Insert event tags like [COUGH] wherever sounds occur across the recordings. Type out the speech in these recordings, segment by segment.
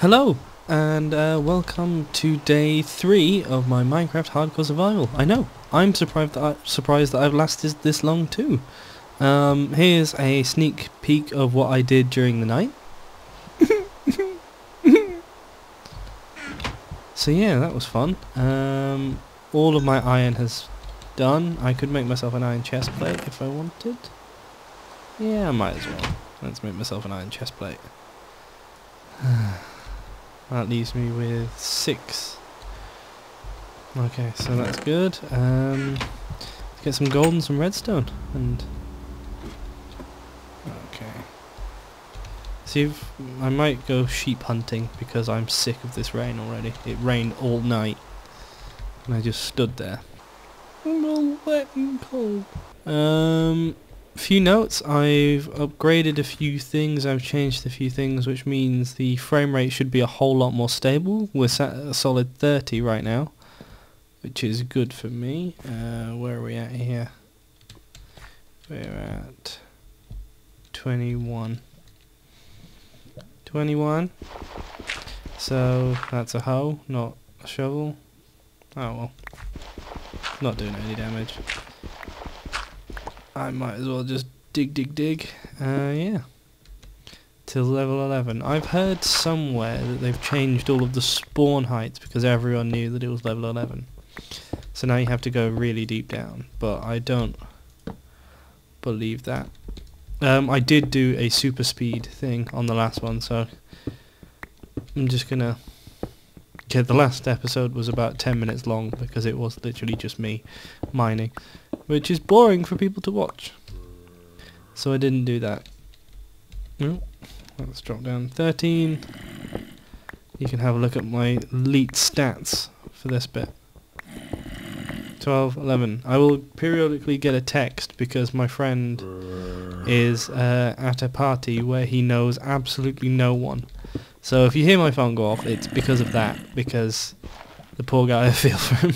Hello, and uh, welcome to day three of my Minecraft Hardcore Survival. I know, I'm surprised that, I, surprised that I've lasted this long too. Um, here's a sneak peek of what I did during the night. [LAUGHS] so yeah, that was fun. Um, all of my iron has done. I could make myself an iron chest plate if I wanted. Yeah, I might as well. Let's make myself an iron chest plate. [SIGHS] [SIGHS] [SIGHS] That leaves me with six. Okay, so that's good. Um, let's get some gold and some redstone. And okay. See if I might go sheep hunting because I'm sick of this rain already. It rained all night, and I just stood there. I'm all wet and cold. Um, few notes. I've upgraded a few things. I've changed a few things, which means the frame rate should be a whole lot more stable. We're at a solid 30 right now, which is good for me. Uh, where are we at here? We're at 21. 21. So that's a hoe, not a shovel. Oh well. Not doing any damage. I might as well just dig, dig, dig. Uh, yeah. Till level 11. I've heard somewhere that they've changed all of the spawn heights because everyone knew that it was level 11. So now you have to go really deep down. But I don't believe that. Um, I did do a super speed thing on the last one, so I'm just gonna... Yeah, the last episode was about 10 minutes long because it was literally just me mining which is boring for people to watch. So I didn't do that. No, let's drop down 13. You can have a look at my elite stats for this bit. 12, 11. I will periodically get a text because my friend is uh, at a party where he knows absolutely no one. So if you hear my phone go off, it's because of that, because the poor guy, I feel for him.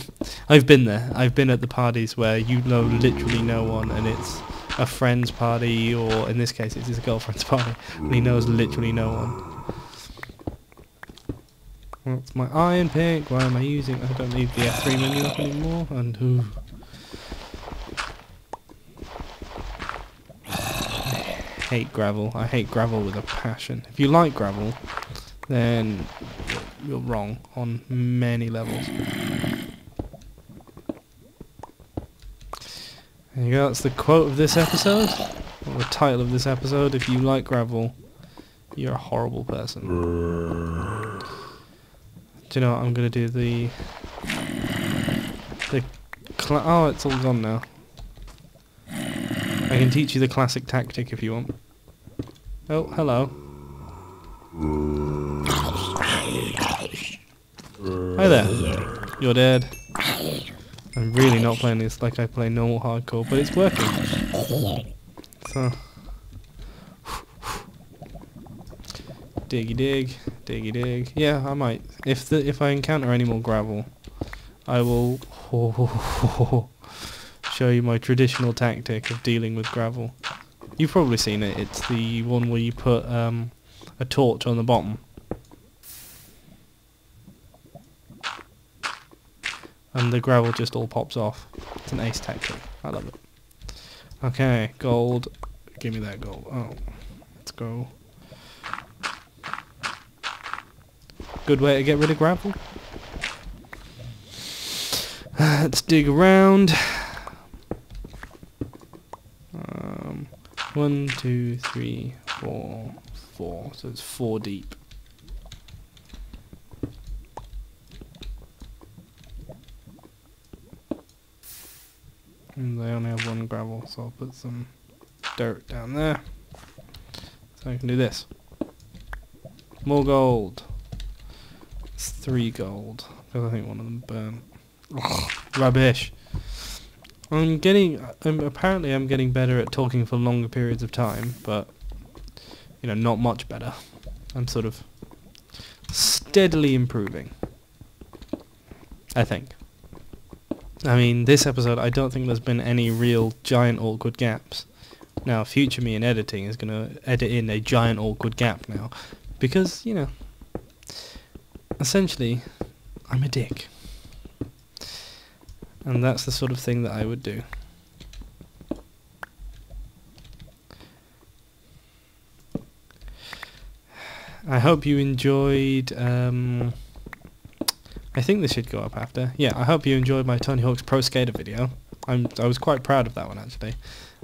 I've been there. I've been at the parties where you know literally no one and it's a friend's party or in this case it's his girlfriend's [LAUGHS] party and he knows literally no one. That's my iron pick. Why am I using I don't need the F3 menu up anymore and who hate gravel. I hate gravel with a passion. If you like gravel, then you're wrong on many levels. There you go, that's the quote of this episode, or the title of this episode. If you like gravel, you're a horrible person. Do you know what, I'm going to do the... the oh, it's all gone now. I can teach you the classic tactic if you want. Oh, hello. There. You're dead. I'm really not playing this like I play normal hardcore, but it's working. So. Diggy dig, diggy dig. Yeah, I might. If the if I encounter any more gravel, I will [LAUGHS] show you my traditional tactic of dealing with gravel. You've probably seen it. It's the one where you put um, a torch on the bottom and the gravel just all pops off. It's an ace tactic. I love it. Okay, gold. Give me that gold. Oh, let's go. Good way to get rid of gravel. [SIGHS] Let's dig around. Um, one, two, three, four, four. So it's four deep. And they only have one gravel, so I'll put some dirt down there. So I can do this. More gold. It's three gold. Because I think one of them burned. Ugh, rubbish. I'm getting, I'm, apparently I'm getting better at talking for longer periods of time, but, you know, not much better. I'm sort of steadily improving. I think. I mean, this episode, I don't think there's been any real giant awkward gaps. Now, future me in editing is going to edit in a giant awkward gap now. Because, you know, essentially, I'm a dick. And that's the sort of thing that I would do. I hope you enjoyed. Um, I think this should go up after. Yeah, I hope you enjoyed my Tony Hawk's Pro Skater video. I'm I was quite proud of that one actually.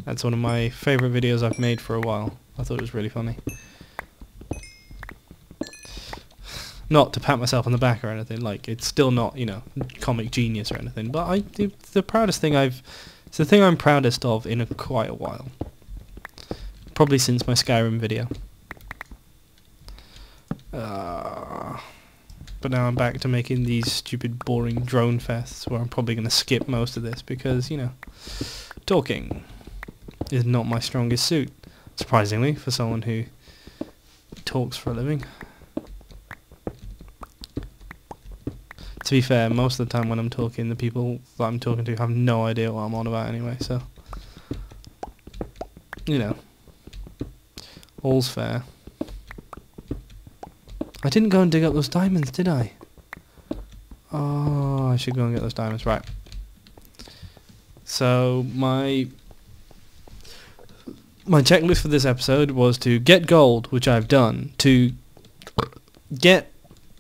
That's one of my favourite videos I've made for a while. I thought it was really funny. Not to pat myself on the back or anything. Like it's still not you know comic genius or anything. But I the, the proudest thing I've it's the thing I'm proudest of in a, quite a while. Probably since my Skyrim video. Uh, but now I'm back to making these stupid, boring drone fests where I'm probably going to skip most of this because, you know, talking is not my strongest suit, surprisingly, for someone who talks for a living. To be fair, most of the time when I'm talking, the people that I'm talking to have no idea what I'm on about anyway, so... You know. All's fair. I didn't go and dig up those diamonds, did I? Oh, I should go and get those diamonds. Right. So, my... My checklist for this episode was to get gold, which I've done, to get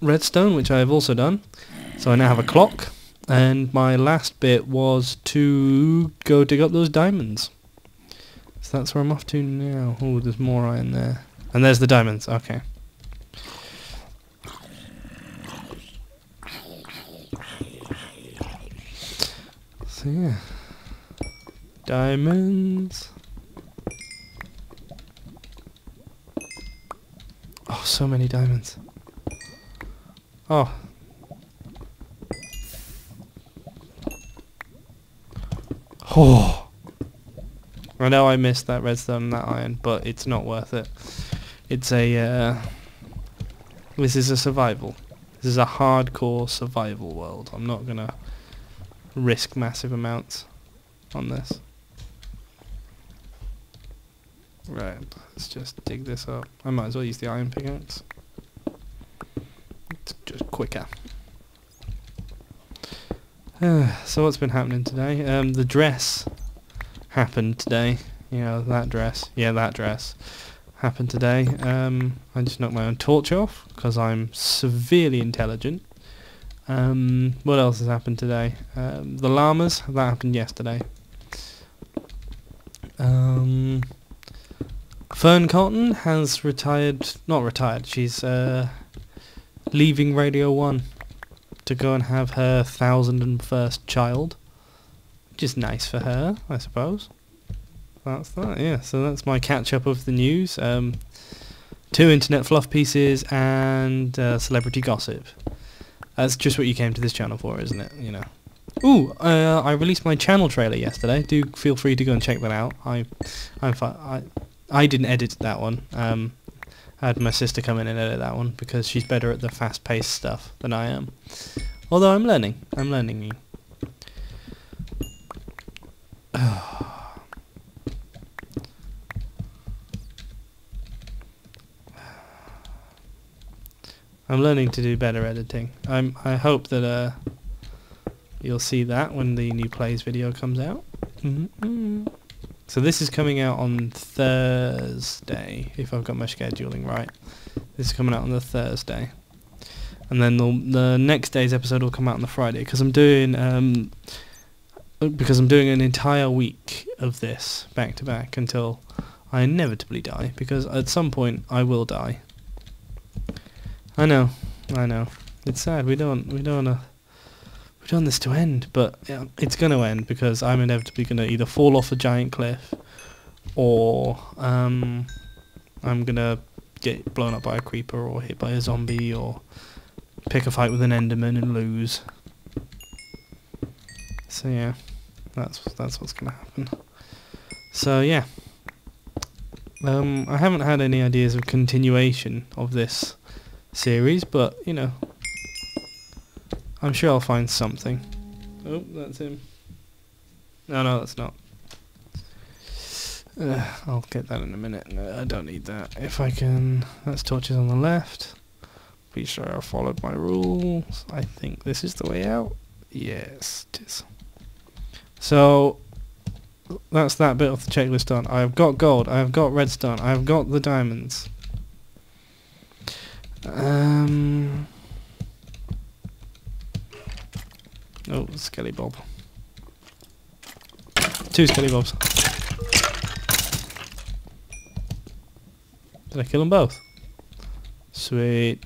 redstone, which I have also done. So I now have a clock. And my last bit was to go dig up those diamonds. So that's where I'm off to now. Oh, there's more iron there. And there's the diamonds. Okay. So yeah. Diamonds. Oh, so many diamonds. Oh. Oh. I know I missed that redstone and that iron, but it's not worth it. It's a, uh, this is a survival. This is a hardcore survival world. I'm not gonna risk massive amounts on this. Right, let's just dig this up. I might as well use the iron pickaxe. It's just quicker. [SIGHS] so what's been happening today? Um, the dress happened today. You know, that dress. Yeah, that dress happened today. Um, I just knocked my own torch off because I'm severely intelligent. Um, what else has happened today? Um, the llamas, that happened yesterday. Um, Fearne Cotton has retired, not retired, she's uh, leaving Radio 1 to go and have her thousand and first child. Which is nice for her, I suppose. That's that, yeah. So that's my catch up of the news. Um, two internet fluff pieces and uh, celebrity gossip. That's just what you came to this channel for, isn't it? You know. Ooh, uh, I released my channel trailer yesterday. Do feel free to go and check that out. I, I'm I, I didn't edit that one. Um, I had my sister come in and edit that one because she's better at the fast-paced stuff than I am. Although I'm learning. I'm learning. [SIGHS] [SIGHS] I'm learning to do better editing. I'm. I hope that uh, you'll see that when the new plays video comes out. Mm -hmm. So this is coming out on Thursday, if I've got my scheduling right. This is coming out on the Thursday, and then the the next day's episode will come out on the Friday because I'm doing um because I'm doing an entire week of this back to back until I inevitably die because at some point I will die I know, I know. It's sad. We don't, we don't, uh, we don't want this to end, but yeah, it's going to end because I'm inevitably going to either fall off a giant cliff, or um, I'm going to get blown up by a creeper, or hit by a zombie, or pick a fight with an Enderman and lose. So yeah, that's that's what's going to happen. So yeah. Um, I haven't had any ideas of continuation of this series, but, you know, I'm sure I'll find something. Oh, that's him. No, no, that's not. Uh, I'll get that in a minute. No, I don't need that. If I can... That's torches on the left. Please sure I followed my rules. I think this is the way out. Yes, it is. So, that's that bit of the checklist done. I've got gold. I've got redstone. I've got the diamonds. Um. Oh, Skelly Bob. Two Skelly Bobs. Did I kill them both? Sweet.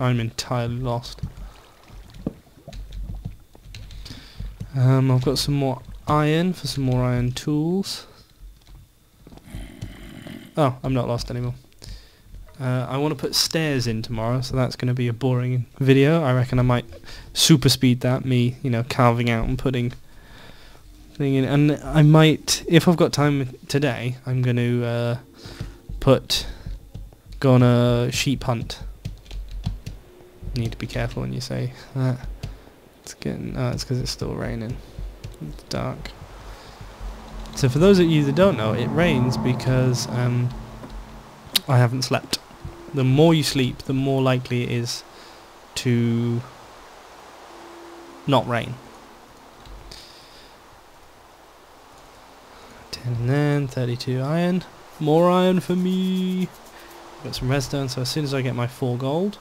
I'm entirely lost. Um, I've got some more iron for some more iron tools. Oh, I'm not lost anymore. Uh, I want to put stairs in tomorrow, so that's going to be a boring video. I reckon I might super speed that, me, you know, carving out and putting thing in. And I might, if I've got time today, I'm going to uh, put, go on a sheep hunt. Need to be careful when you say that. It's getting, oh, it's because it's still raining. It's dark. So for those of you that don't know, it rains because um, I haven't slept. The more you sleep, the more likely it is to not rain. 10 and then, 32 iron. More iron for me. Got some redstone, so as soon as I get my 4 gold,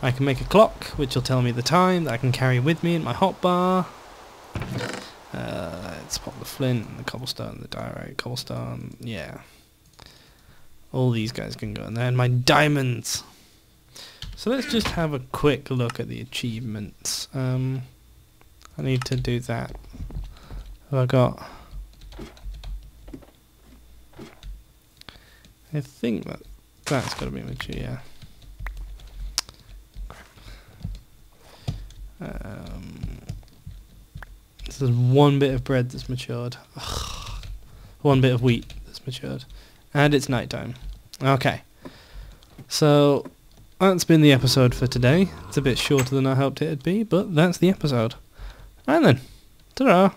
I can make a clock, which will tell me the time that I can carry with me in my hotbar. Uh, let's pop the flint, the cobblestone, the diorite, cobblestone, yeah. All these guys can go in there, and my diamonds! So let's just have a quick look at the achievements. Um, I need to do that. Have I got... I think that that's got to be mature, yeah. Um, this is one bit of bread that's matured. Ugh. One bit of wheat that's matured. And it's night time. Okay. So, that's been the episode for today. It's a bit shorter than I hoped it'd be, but that's the episode. And then, ta-ra!